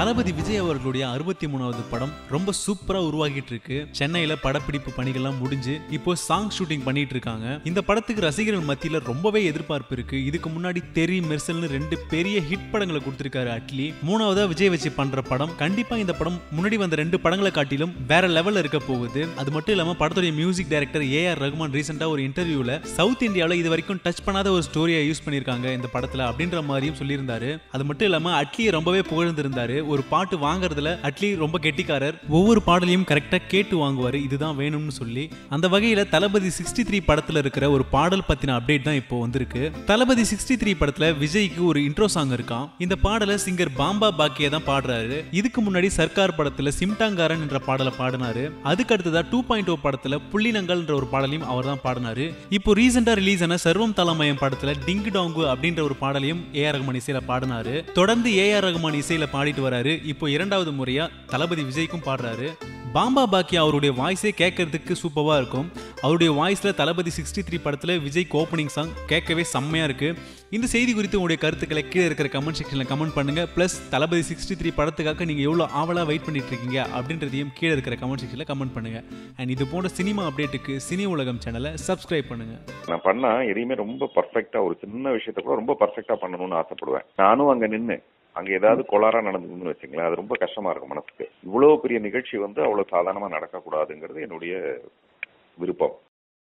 தளபதி விஜய் அவர்களுடைய அறுபத்தி மூணாவது படம் ரொம்ப சூப்பரா உருவாகிட்டு இருக்கு சென்னையில படப்பிடிப்பு பணிகள்லாம் முடிஞ்சு இப்போ சாங் ஷூட்டிங் பண்ணிட்டு இருக்காங்க இந்த படத்துக்கு ரசிகர்கள் மத்தியில ரொம்பவே எதிர்பார்ப்பு இருக்கு. இதுக்கு முன்னாடி தெரி மெர்சல்னு ரெண்டு பெரிய ஹிட் படங்களை கொடுத்திருக்காரு அட்லி. மூணாவதா விஜய் வச்சு பண்ற படம். கண்டிப்பா இந்த படம் முன்னாடி வந்த ரெண்டு படங்களை காட்டிலும் வேற லெவல்ல இருக்க போகுது. அது மட்டும் இல்லாம படத்துடைய music director A R Rahman ரீசெண்டா ஒரு இன்டர்வியூல சவுத் இந்தியாவில் இது வரைக்கும் டச் பண்ணாத ஒரு ஸ்டோரியை யூஸ் பண்ணியிருக்காங்க இந்த படத்துல அப்படின்ற மாதிரியும் சொல்லியிருந்தாரு. அது மட்டும் இல்லாம அட்லியை ரொம்பவே புகழ்ந்திருந்தாரு. ஒரு பாட்டு வாங்குறதுல அட்லி ரொம்ப கெட்டிக்காரர். ஒவ்வொரு பாடலையும் கரெக்டாக கேட்டு வாங்குவார். இதுதான் வேணும்னு சொல்லி. அந்த வகையில் தளபதி சிக்ஸ்டி த்ரீ படத்தில் இருக்கிற ஒரு பாடல் பற்றின அப்டேட் தான் இப்போ வந்திருக்கு. தளபதி சிக்ஸ்டி த்ரீ படத்தில் விஜய்க்கு ஒரு இன்ட்ரோ சாங் இருக்கான் இந்த பாடலை சிங்கர் பாம்பா பாக்கியா தான் பாடுறாரு. இதுக்கு முன்னாடி சர்க்கார் படத்தில் சிம்டாங்காரன் என்ற பாடலை பாடினாரு. அதுக்கு அடுத்ததா டூ பாயிண்ட் ஓ oh படத்தில் புள்ளினங்கள் என்ற ஒரு பாடலையும் அவர் தான் பாடினாரு. இப்போ ரீசெண்டாக ரிலீஸ் ஆன சர்வம் தலமயம் படத்தில் டிங்கு டாங்கு அப்படின்ற ஒரு பாடலையும் ஏ ஆர் ரகுமான் இசையில் பாடினாரு. தொடர்ந்து ஏ ஆர் ரகுமான் இசையில் பாடிட்டு பாடுறாரு. இப்போ இரண்டாவது முறையா தளபதி விஜய்க்கும் பாடுறாரு. பாம்பா பாக்கியா அவருடைய வாய்ஸே கேட்கறதுக்கு சூப்பராக இருக்கும். அவருடைய வாய்ஸில் தளபதி சிக்ஸ்டி த்ரீ படத்தில் விஜய்க்கு ஓப்பனிங் சாங் கேட்கவே செம்மையாக இருக்குது இந்த செய்தி குறித்து உங்களுடைய கருத்துக்களை கீழே இருக்கிற கமெண்ட் செக்ஷனில் கமெண்ட் பண்ணுங்கள் ப்ளஸ் தளபதி சிக்ஸ்டி த்ரீ படத்துக்காக நீங்கள் எவ்வளோ ஆவலாக வெயிட் பண்ணிட்டு இருக்கீங்க அப்படின்றதையும் கீழே இருக்கிற கமெண்ட் செக்ஷனில் கமெண்ட் பண்ணுங்கள் அண்ட் இது போன்ற சினிமா அப்டேட்டுக்கு சினி உலகம் சேனலை சப்ஸ்கிரைப் பண்ணுங்கள் நான் பண்ணால் எதையுமே ரொம்ப பர்ஃபெக்டாக ஒரு சின்ன விஷயத்த கூட ரொம்ப பர்ஃபெக்டாக பண்ணணும்னு ஆசைப்படுவேன். நானும் அங்கே நின்று அங்க ஏதாவது கோளாறா நடந்ததுன்னு வச்சுங்களேன் அது ரொம்ப கஷ்டமா இருக்கும் மனசுக்கு. இவ்வளவு பெரிய நிகழ்ச்சி வந்து அவ்வளவு சாதாரணமா நடக்க கூடாதுங்கிறது என்னுடைய விருப்பம்.